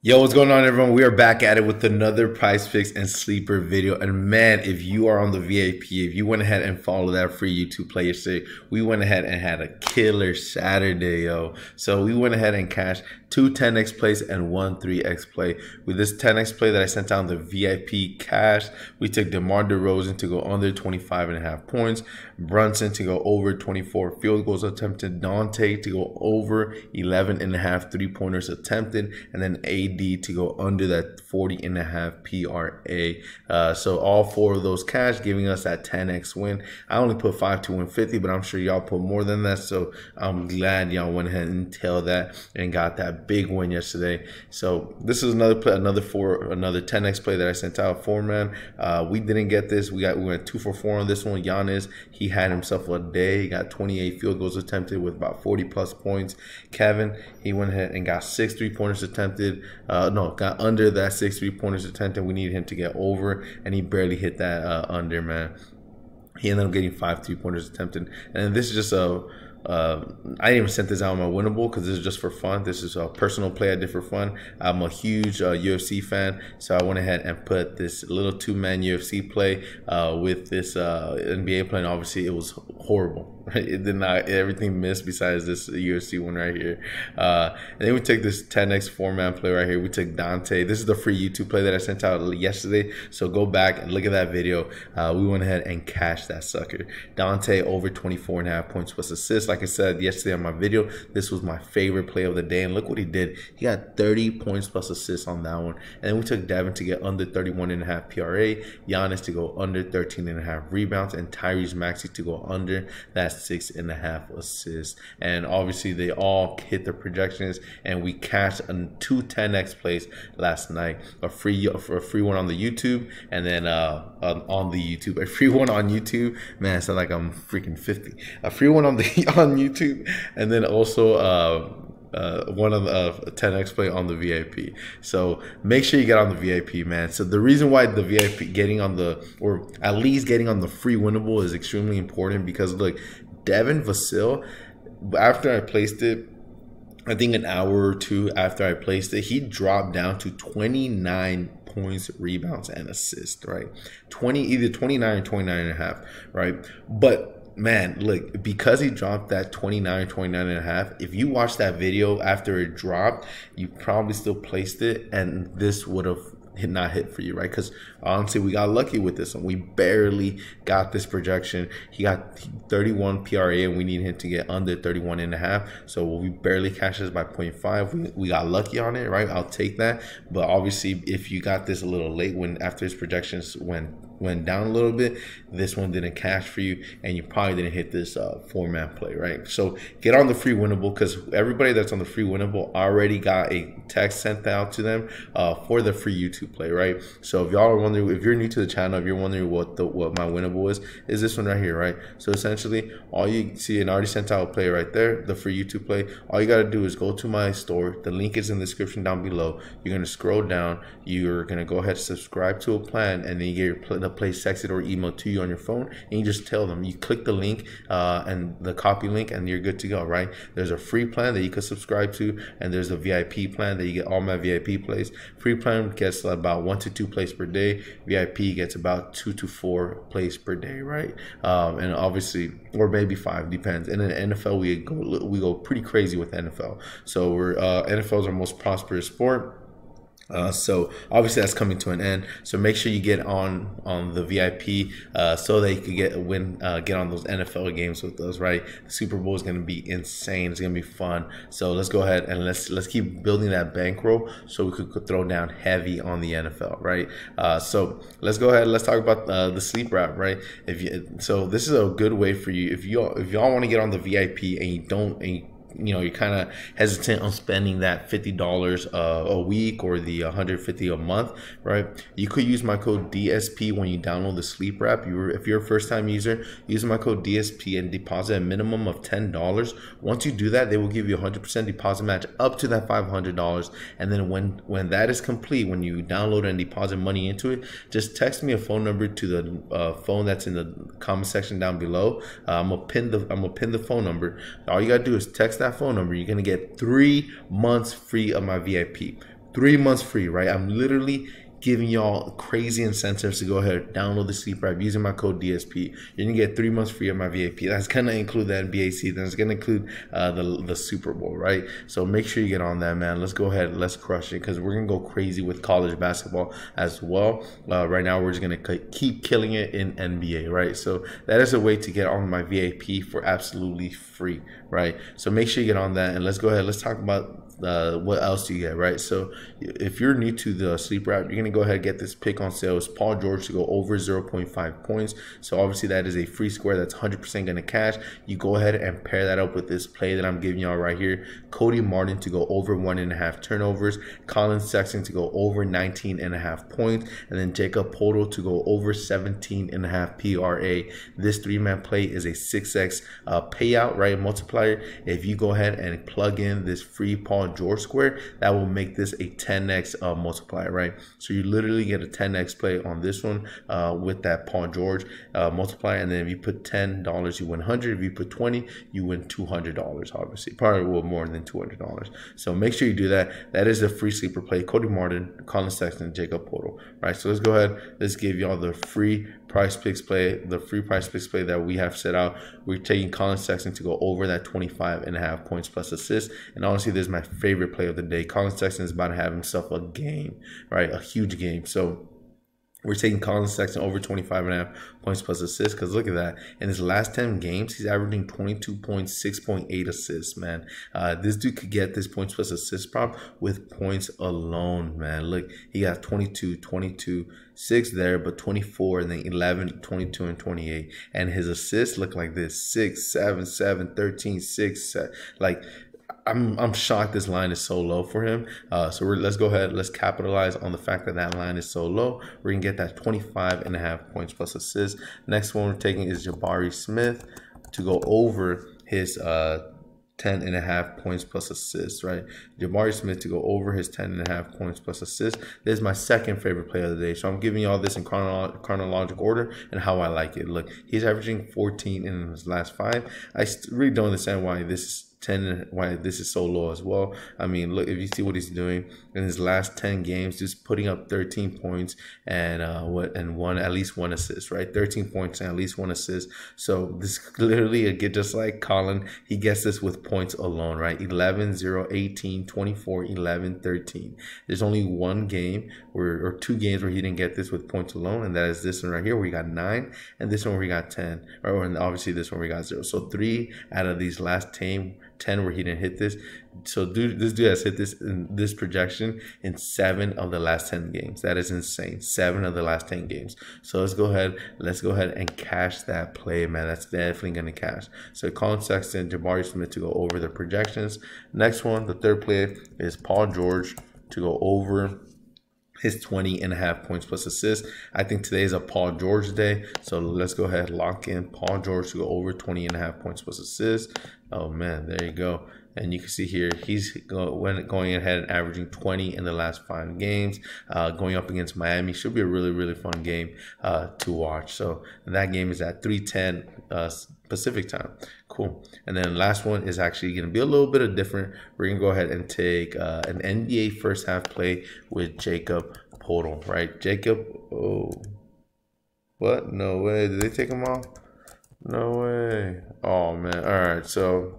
Yo, what's going on, everyone? We are back at it with another Prize Picks and sleeper video. And man, if you are on the VIP, if you went ahead and followed that free YouTube play yesterday, we went ahead and had a killer Saturday, yo. So we went ahead and cashed two 10x plays and one 3x play. With this 10x play that I sent on the VIP cash, we took DeMar DeRozan to go under 25 and a half points, Brunson to go over 24 field goals attempted, Dante to go over 11 and a half three pointers attempted, and then AD to go under that 40 and a half PRA. Uh, so all four of those cash giving us that 10x win. I only put five to 150, but I'm sure y'all put more than that. So I'm glad y'all went ahead and tell that and got that big win yesterday. So this is another play, another four, another 10x play that I sent out. Four man, uh, we didn't get this. We got we went two for four on this one. Giannis, he had himself a day. He got 28 field goals attempted with about 40 plus points. Kevin, he went ahead and got six three pointers attempted. Uh, no, got under that six three pointers attempted. We needed him to get over, and he barely hit that uh, under man. He ended up getting five three pointers attempted, and this is just a uh, I didn't even send this out on my Winible because this is just for fun. This is a personal play I did for fun. I'm a huge uh, UFC fan, so I went ahead and put this little two man UFC play uh, with this uh, NBA play. And obviously, it was horrible. It did not everything missed besides this UFC one right here. Uh, and then we take this 10x four man play right here. We took Dante. This is the free YouTube play that I sent out yesterday. So go back and look at that video. Uh, we went ahead and cashed that sucker. Dante over 24 and a half points plus assists. Like I said yesterday on my video, this was my favorite play of the day. And look what he did. He got 30 points plus assists on that one. And then we took Devin to get under 31 and a half PRA. Giannis to go under 13 and a half rebounds. And Tyrese Maxey to go under that six and a half assists. And obviously, they all hit their projections. And we cashed a two 10x plays last night. A free for a free one on the YouTube, and then uh, on the YouTube, a free one on YouTube. Man, I sound like I'm freaking 50. A free one on the on YouTube, and then also. Uh, uh, one of the uh, 10x play on the VIP. So make sure you get on the VIP, man. So the reason why the VIP getting on the or at least getting on the free Winible is extremely important because look, Devin Vassell, after I placed it, I think an hour or two after I placed it, he dropped down to 29 points, rebounds, and assists, right? 20, either 29 or 29 and a half, right? But man, look, because he dropped that 29, 29 and a half, if you watch that video after it dropped, you probably still placed it and this would have hit not hit for you, right? Because honestly, we got lucky with this one. We barely got this projection. He got 31 PRA, and we need him to get under 31 and a half. So we barely cashed this by 0.5. We, we got lucky on it, right? I'll take that. But obviously, if you got this a little late when after his projections went went down a little bit. This one didn't cash for you, and you probably didn't hit this uh, four man play, right? So get on the free Winible because everybody that's on the free Winible already got a text sent out to them uh, for the free YouTube play, right? So if y'all are wondering, if you're new to the channel, if you're wondering what the what my Winible is, is this one right here, right? So essentially, all you see, and I already sent out a play right there, the free YouTube play. All you got to do is go to my store. The link is in the description down below. You're gonna scroll down. You're gonna go ahead and subscribe to a plan, and then you get your play the place texted or emailed to you on your phone and you just tell them. You click the link uh, and the copy link and you're good to go right? There's a free plan that you can subscribe to and there's a vip plan that you get all my vip plays. Free plan gets about one to two plays per day. Vip gets about two to four plays per day right? Um, and obviously or maybe five depends. And in nfl we go we go pretty crazy with nfl so we're uh, nfl is our most prosperous sport uh, so obviously that's coming to an end. So make sure you get on on the VIP uh, so that you can get win uh, get on those NFL games with us. Right, Super Bowl is going to be insane. It's going to be fun. So let's go ahead and let's let's keep building that bankroll so we could, could throw down heavy on the NFL. Right. Uh, so let's go ahead. Let's talk about uh, the sleeper app. Right. If you so this is a good way for you if you if y'all want to get on the VIP and you don't and you you know you're kind of hesitant on spending that $50 uh, a week or the 150 a month right? You could use my code dsp when you download the sleeper app you if you're a first time user use my code dsp and deposit a minimum of $10 once you do that they will give you a 100% deposit match up to that $500 and then when when that is complete when you download and deposit money into it just text me a phone number to the uh, phone that's in the comment section down below. Uh, i'm gonna pin the i'm gonna pin the phone number. All you gotta do is text that phone number, you're gonna get three months free of my VIP. three months free, right? I'm literally giving y'all crazy incentives to go ahead and download the sleeper app using my code DSP. You're gonna get three months free of my VIP. That's gonna include the NBA season. It's gonna include uh, the the Super Bowl, right? So make sure you get on that, man. Let's go ahead, and let's crush it because we're gonna go crazy with college basketball as well. Uh, right now, we're just gonna keep killing it in NBA, right? So that is a way to get on my VIP for absolutely free, right? So make sure you get on that and let's go ahead. Let's talk about uh, what else do you get, right? So if you're new to the sleeper app, you're gonna go ahead and get this pick on sale. It's Paul George to go over 0.5 points. So obviously that is a free square that's 100% gonna cash. You go ahead and pair that up with this play that I'm giving y'all right here. Cody Martin to go over one and a half turnovers. Collin Sexton to go over 19 and a half points, and then Jakob Poeltl to go over 17 and a half PRA. This three-man play is a 6x uh, payout, right? Multiplier. If you go ahead and plug in this free Paul George square, that will make this a 10x uh, multiplier, right? So you literally get a 10x play on this one uh, with that Paul George uh, multiplier. And then if you put $10, you win 100. If you put 20, you win $200, obviously. Probably will more than $200. So make sure you do that. That is a free sleeper play. Cody Martin, Collin Sexton, Jakob Poeltl, right? So let's go ahead. Let's give y'all the free Prize Picks play, the free Prize Picks play that we have set out. We're taking Collin Sexton to go over that 25 and a half points plus assists. And honestly, this is my favorite play of the day. Collin Sexton is about to have himself a game, right? A huge game. So we're taking Collin Sexton over 25 and a half points plus assists because look at that. In his last 10 games, he's averaging 22.6.8 assists, man. Uh, this dude could get this points plus assist prop with points alone, man. Look, he got 22, 22, 6 there, but 24, and then 11, 22, and 28. And his assists look like this 6, 7, 7, 13, 6, 7. Like, I'm I'm shocked this line is so low for him. Uh, so let's go ahead, let's capitalize on the fact that that line is so low. We're gonna get that 25 and a half points plus assists. Next one we're taking is Jabari Smith to go over his uh 10 and a half points plus assists, right? Jabari Smith to go over his 10 and a half points plus assists. This is my second favorite play of the day. So I'm giving you all this in chronolo- chronological order and how I like it. Look, he's averaging 14 in his last five. I really don't understand why this 10 why this is so low as well. I mean, look if you see what he's doing in his last 10 games, just putting up 13 points and uh what and one at least one assist, right? 13 points and at least one assist. So this literally a get just like Collin, he gets this with points alone, right? 11 0 18 24 11 13. There's only one game where or two games where he didn't get this with points alone, and that is this one right here where he got nine, and this one where he got 10, or and obviously this one where he got zero. So three out of these last 10 10 where he didn't hit this. So dude, this dude has hit this in this projection in seven of the last 10 games. That is insane. Seven of the last 10 games. So let's go ahead. Let's go ahead and cash that play, man. That's definitely going to cash. So Collin Sexton, Jabari Smith to go over the projections. Next one, the third play is Paul George to go over his 20 and a half points plus assists. I think today is a Paul George day. So let's go ahead lock in Paul George to go over 20 and a half points plus assists. Oh man, there you go. And you can see here, he's go, going ahead and averaging 20 in the last five games. Uh, going up against Miami should be a really, really fun game uh, to watch. So that game is at 310 uh, Pacific time. Cool. And then last one is actually going to be a little bit of different. We're going to go ahead and take uh, an NBA first half play with Jakob Poeltl, right? Jakob, oh, what? No way. Did they take him off? No way. Oh, man. All right. So,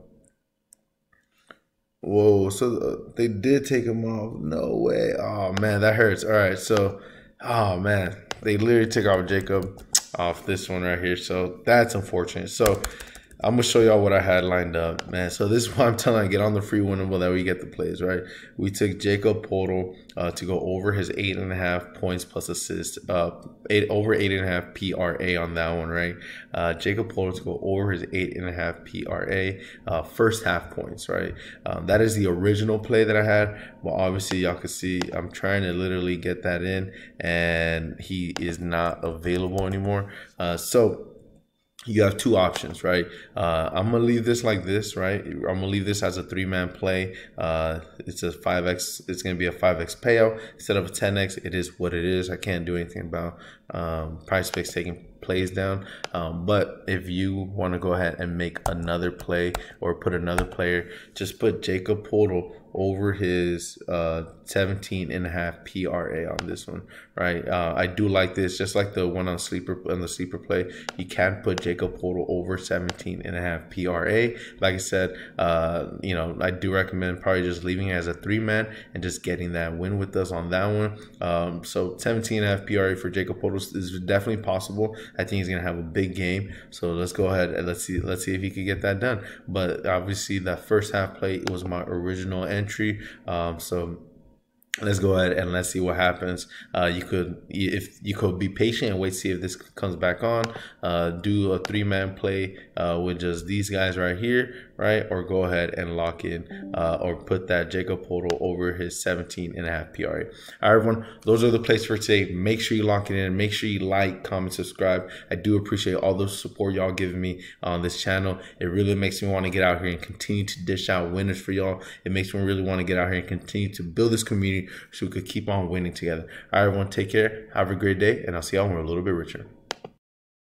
whoa. So uh, they did take him off. No way. Oh, man. That hurts. All right. So, oh, man. They literally took off Jakob off this one right here. So that's unfortunate. So I'm gonna show y'all what I had lined up, man. So this is why I'm telling you, get on the free Winible that we get the plays, right? We took Jakob Poeltl uh, to go over his eight and a half points plus assist, uh, eight over eight and a half PRA on that one, right? Uh, Jakob Poeltl to go over his eight and a half PRA, uh, first half points, right? Um, that is the original play that I had. Well, obviously y'all can see I'm trying to literally get that in, and he is not available anymore. Uh, so you have two options, right? Uh, I'm gonna leave this like this, right? I'm gonna leave this as a three man play. Uh, it's a five x. It's gonna be a five x payout instead of a ten x. It is what it is. I can't do anything about um, Prize Picks taking plays down. Um, but if you want to go ahead and make another play or put another player, just put Jakob Poeltl over his uh, 17 and a half PRA on this one, right? Uh, I do like this, just like the one on sleeper on the sleeper play. You can put Jakob Poeltl over 17 and a half PRA. Like I said, uh, you know, I do recommend probably just leaving it as a three man and just getting that win with us on that one. Um, so 17 and a half PRA for Jakob Poeltl is definitely possible. I think he's gonna have a big game. So let's go ahead and let's see let's see if he could get that done. But obviously that first half play was my original entry. Um, so let's go ahead and let's see what happens. Uh, you could if you could be patient and wait see if this comes back on. Uh, do a three man play uh, with just these guys right here, right? Or go ahead and lock in uh, or put that Jakob Poeltl over his 17 and a half PRA. All right, everyone, those are the plays for today. Make sure you lock it in. Make sure you like, comment, subscribe. I do appreciate all the support y'all giving me on this channel. It really makes me want to get out here and continue to dish out winners for y'all. It makes me really want to get out here and continue to build this community so we could keep on winning together. All right, everyone, take care. Have a great day, and I'll see y'all when we're a little bit richer.